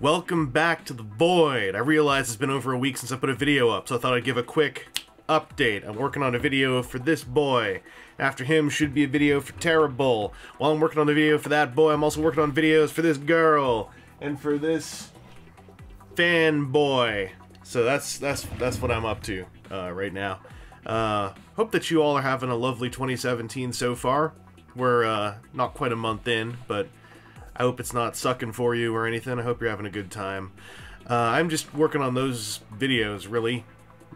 Welcome back to the Void. I realize it's been over a week since I put a video up, so I thought I'd give a quick update. I'm working on a video for this boy. After him should be a video for Terrible. While I'm working on the video for that boy, I'm also working on videos for this girl and for this fanboy. So that's that's that's what I'm up to uh, right now. Uh, hope that you all are having a lovely 2017 so far. We're uh, not quite a month in, but I hope it's not sucking for you or anything. I hope you're having a good time. Uh, I'm just working on those videos, really.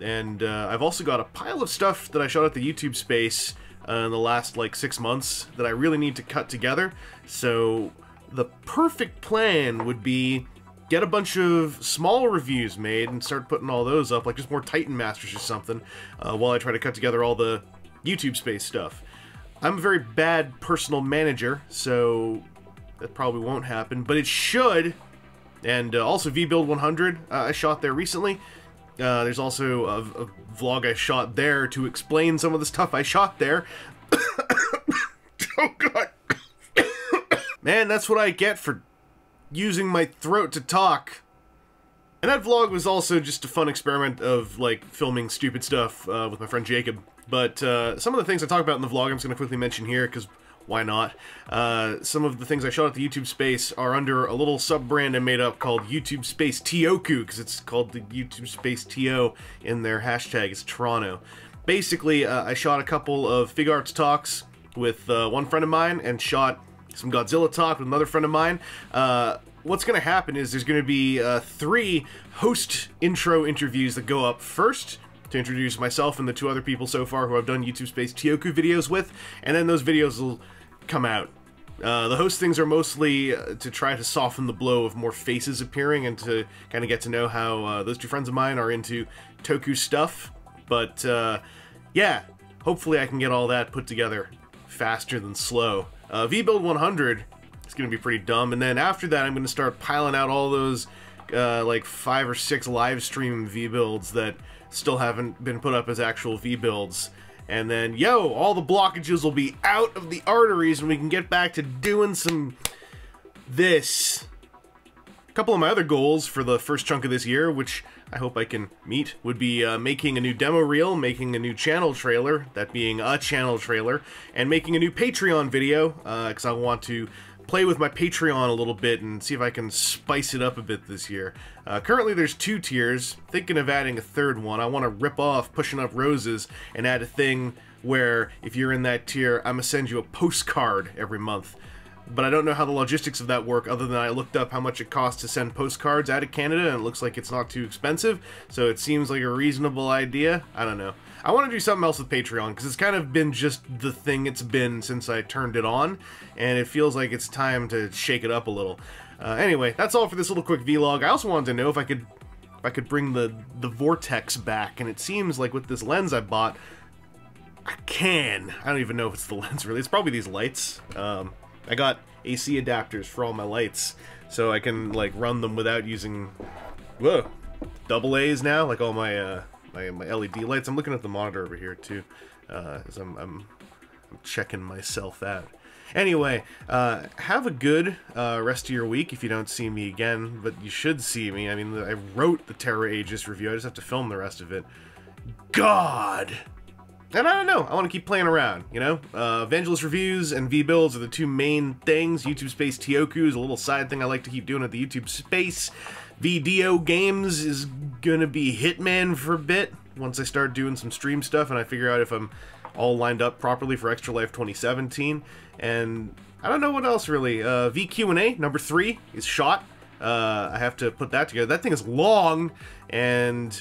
And uh, I've also got a pile of stuff that I shot at the YouTube space uh, in the last, like, six months that I really need to cut together. So the perfect plan would be get a bunch of small reviews made and start putting all those up, like just more Titan Masters or something, uh, while I try to cut together all the YouTube space stuff. I'm a very bad personal manager, so that probably won't happen, but it should. And uh, also V-Build 100, uh, I shot there recently. Uh, there's also a, a, vlog I shot there to explain some of the stuff I shot there. oh god. Man, that's what I get for using my throat to talk. And that vlog was also just a fun experiment of, like, filming stupid stuff uh, with my friend Jacob. But uh, some of the things I talk about in the vlog I'm just going to quickly mention here, because why not? Uh, some of the things I shot at the YouTube Space are under a little sub-brand I made up called YouTube Space Tioku, because it's called the YouTube Space TO in their hashtag. It's Toronto. Basically, uh, I shot a couple of Figuarts talks with uh, one friend of mine and shot some Godzilla talk with another friend of mine. Uh, what's going to happen is there's going to be uh, three host intro interviews that go up first to introduce myself and the two other people so far who I've done YouTube Space Tioku videos with, and then those videos will come out. Uh, the host things are mostly uh, to try to soften the blow of more faces appearing and to kind of get to know how uh, those two friends of mine are into Toku stuff. But uh, yeah, hopefully I can get all that put together faster than slow. Uh, V-Build 100 is going to be pretty dumb, and then after that I'm going to start piling out all those uh, like five or six live stream V-Builds that still haven't been put up as actual V-Builds and then, yo, all the blockages will be out of the arteries and we can get back to doing some this. A couple of my other goals for the first chunk of this year, which I hope I can meet, would be uh, making a new demo reel, making a new channel trailer, that being a channel trailer, and making a new Patreon video, because uh, I want to play with my Patreon a little bit and see if I can spice it up a bit this year. Uh, currently there's two tiers, thinking of adding a third one. I want to rip off Pushing Up Roses and add a thing where if you're in that tier, I'm going to send you a postcard every month. But I don't know how the logistics of that work other than I looked up how much it costs to send postcards out of Canada and it looks like it's not too expensive. So it seems like a reasonable idea. I don't know. I want to do something else with Patreon because it's kind of been just the thing it's been since I turned it on, and it feels like it's time to shake it up a little. Uh, anyway, that's all for this little quick vlog. I also wanted to know if I could if I could bring the the vortex back, and it seems like with this lens I bought, I can. I don't even know if it's the lens really. It's probably these lights. Um, I got AC adapters for all my lights, so I can like run them without using whoa double A's now, like all my uh, my, my LED lights. I'm looking at the monitor over here too, uh, as I'm, I'm, I'm checking myself out. Anyway, uh, have a good uh, rest of your week if you don't see me again, but you should see me. I mean, I wrote the Terra Aegis review, I just have to film the rest of it. God! And I don't know, I want to keep playing around, you know? Uh, Vangelus reviews and V-builds are the two main things. YouTube Space Tioku is a little side thing I like to keep doing at the YouTube Space. VDO Games is gonna be Hitman for a bit once I start doing some stream stuff and I figure out if I'm all lined up properly for Extra Life 2017. And I don't know what else really. Uh, VQ&A number three is shot. Uh, I have to put that together. That thing is long and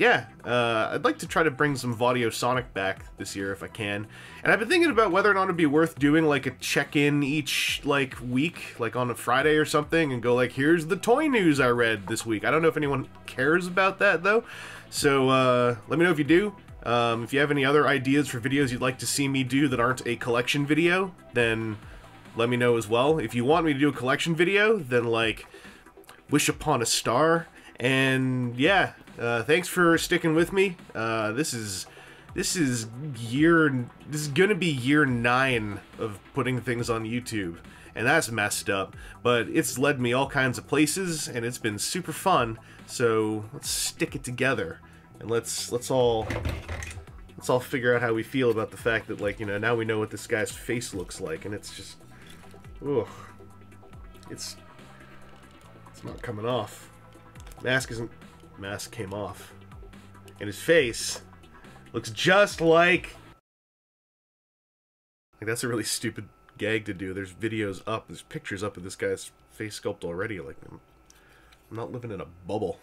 yeah, uh, I'd like to try to bring some Vaudio Sonic back this year if I can. And I've been thinking about whether or not it'd be worth doing like a check-in each like week, like on a Friday or something, and go like, here's the toy news I read this week. I don't know if anyone cares about that though, so uh, let me know if you do. Um, if you have any other ideas for videos you'd like to see me do that aren't a collection video, then let me know as well. If you want me to do a collection video, then like, wish upon a star. And yeah, uh, thanks for sticking with me. Uh, this is this is year this is gonna be year nine of putting things on YouTube, and that's messed up. But it's led me all kinds of places, and it's been super fun. So let's stick it together, and let's let's all let's all figure out how we feel about the fact that like you know now we know what this guy's face looks like, and it's just, ugh, it's it's not coming off. Mask isn't mask came off, and his face looks just like like, that's a really stupid gag to do. There's videos up, there's pictures up of this guy's face sculpt already. Like, I'm, I'm not living in a bubble.